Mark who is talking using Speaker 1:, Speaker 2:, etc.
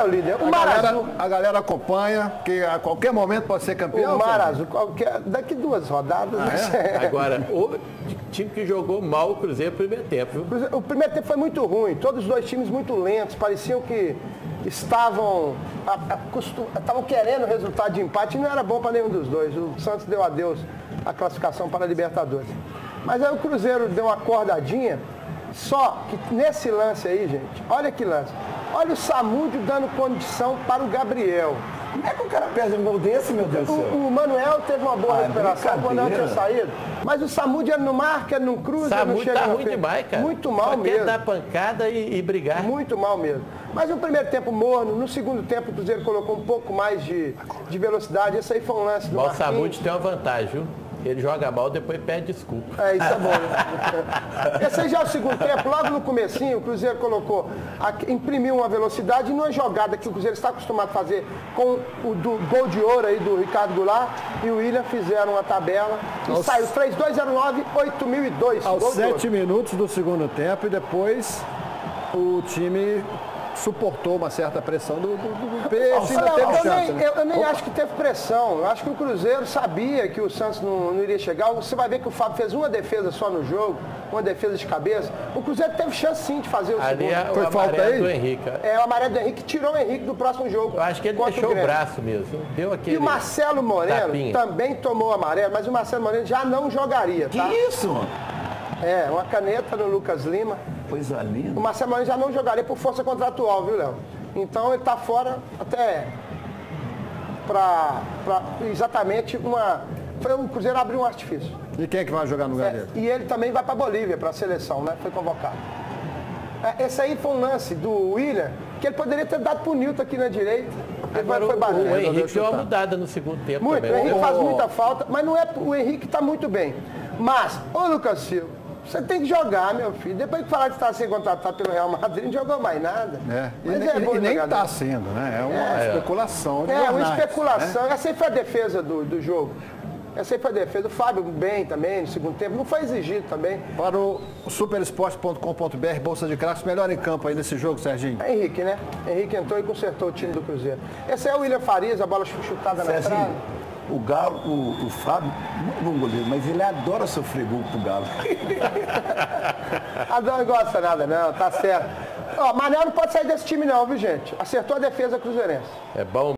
Speaker 1: é o líder. O
Speaker 2: A
Speaker 1: Mar
Speaker 2: galera,
Speaker 1: Azul.
Speaker 2: a galera acompanha, que a qualquer momento pode ser campeão.
Speaker 1: O Mar. Azul, qualquer- daqui duas rodadas.
Speaker 2: Ah,
Speaker 1: né?
Speaker 3: Agora, o time que jogou mal o Cruzeiro no primeiro tempo, viu?
Speaker 1: O primeiro tempo foi muito ruim, todos os dois times muito lentos, pareciam que estavam, estavam querendo resultado de empate e não era bom para nenhum dos dois. O Santos deu adeus à classificação para a Libertadores. Mas aí o Cruzeiro deu uma acordadinha, só que nesse lance aí, gente, olha que lance. Olha o Samúdio dando condição para o Gabriel.
Speaker 4: Como é que o cara perde um gol desse, meu Deus do
Speaker 1: O,
Speaker 4: céu?
Speaker 1: o Manuel teve uma boa
Speaker 4: Ah,
Speaker 1: recuperação, o Manuel tinha saído. Mas o Samúdio ele não marca, ele não cruza, não chega
Speaker 3: tá ruim demais, cara.
Speaker 1: Muito mal
Speaker 3: Só
Speaker 1: mesmo.
Speaker 3: quer dar pancada e, e brigar.
Speaker 1: Muito mal mesmo. Mas no primeiro tempo morno, no segundo tempo o Cruzeiro colocou um pouco mais de, de velocidade. Esse aí foi um lance do
Speaker 3: Mas o
Speaker 1: Marquinhos.
Speaker 3: Samud tem uma vantagem, viu? Ele joga mal, depois pede desculpa.
Speaker 1: É, isso é bom. né? Esse aí já é o segundo tempo, logo no comecinho, o Cruzeiro colocou, imprimiu uma velocidade numa jogada que o Cruzeiro está acostumado a fazer com o do gol de ouro aí do Ricardo Goulart e o William fizeram uma tabela e
Speaker 2: Aos-
Speaker 1: saiu 3209 8002.
Speaker 2: Aos sete minutos do segundo tempo e depois o time suportou uma certa pressão do, do, do Peixe
Speaker 1: Não,
Speaker 2: teve
Speaker 1: eu,
Speaker 2: chance.
Speaker 1: nem,
Speaker 2: né?
Speaker 1: eu- eu nem acho que teve pressão. Eu acho que o Cruzeiro sabia que o Santos não, não iria chegar. Você vai ver que o Fábio fez uma defesa só no jogo, uma defesa de cabeça. O Cruzeiro teve chance sim de fazer o
Speaker 3: Ali
Speaker 1: segundo.
Speaker 3: é o
Speaker 2: Foi falta
Speaker 3: amarelo
Speaker 2: aí?
Speaker 3: do Henrique.
Speaker 1: É o amarelo do Henrique tirou o Henrique do próximo jogo.
Speaker 3: Eu acho que ele deixou o
Speaker 1: Grêmio.
Speaker 3: braço mesmo. Deu aquele.
Speaker 1: E o Marcelo Moreno
Speaker 3: tapinha.
Speaker 1: também tomou amarelo, mas o Marcelo Moreno já não jogaria,
Speaker 4: Que
Speaker 1: tá?
Speaker 4: isso, mano?
Speaker 1: É, uma caneta no Lucas Lima.
Speaker 4: Coisa
Speaker 1: O
Speaker 4: linda.
Speaker 1: Marcelo Moreno já não jogaria por força contratual, viu, Léo? Então ele está fora até para exatamente uma. Foi o Cruzeiro abriu um artifício.
Speaker 2: E quem é que vai jogar no lugar
Speaker 1: É,
Speaker 2: dele?
Speaker 1: e ele também vai para Bolívia, para a seleção, né? Foi convocado. É, esse aí foi um lance do William, que ele poderia ter dado pro Nilton aqui na direita. Ele
Speaker 3: Agora,
Speaker 1: foi
Speaker 3: o,
Speaker 1: bater.
Speaker 3: o Henrique deu uma mudada no segundo tempo
Speaker 1: Muito,
Speaker 3: também.
Speaker 1: o Henrique
Speaker 3: né?
Speaker 1: faz muita falta, mas não é. O Henrique está muito bem. Mas, ô Lucas Silva, você tem que jogar, meu filho. Depois que falar que está sendo contratado pelo Real Madrid, não jogou mais nada.
Speaker 2: É. E,
Speaker 1: Mas é
Speaker 2: e nem está sendo, né? É uma especulação de
Speaker 1: É, uma
Speaker 2: jornais, né?
Speaker 1: especulação. Essa aí foi a defesa do, do jogo. Essa aí foi a defesa. O Fábio bem também, no segundo tempo. Não foi exigido também.
Speaker 2: Para o superesporte.com.br, Bolsa de Craques, melhor em campo aí nesse jogo, Serginho.
Speaker 1: É Henrique, né? Henrique entrou e consertou o time do Cruzeiro. Esse é o William Farias, a bola chutada na
Speaker 4: Cezinho,
Speaker 1: trave.
Speaker 4: O Galo, o, o Fábio, não é bom goleiro, mas ele adora sofrer gol pro Galo.
Speaker 1: Adão não gosta nada, não, tá certo. Ó, Manel não pode sair desse time não, viu, gente? Acertou a defesa cruzeirense.
Speaker 3: É bom